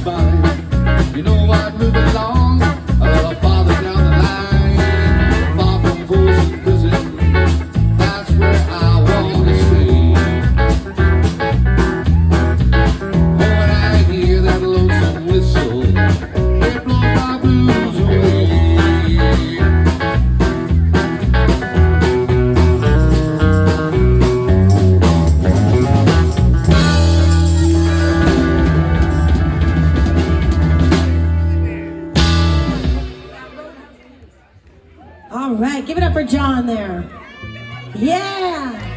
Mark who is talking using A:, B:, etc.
A: You
B: know what?
A: All right, give it up for John there. Yeah.